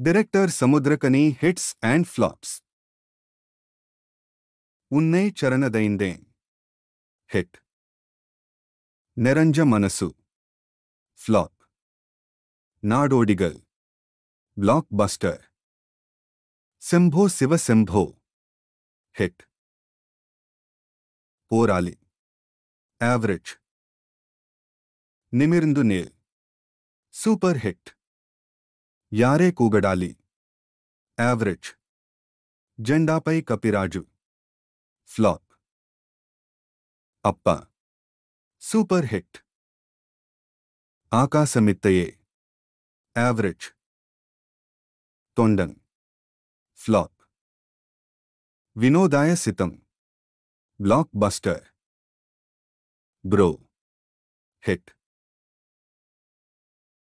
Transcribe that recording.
Director Samuthirakani hits and flops Unnai Charanadaindhen hit Neranja Manasu flop Nadodigal blockbuster Shambo Shiva Shambo hit Poraali average Nimirndhu Nil super hit Yaare Koogadali. Average. Jendapai Kapiraju. Flop. Appa. Super hit. Aakashamittayi. Average. Thondan. Flop. Vinodhaya Sitham blockbuster. Bro. Hit.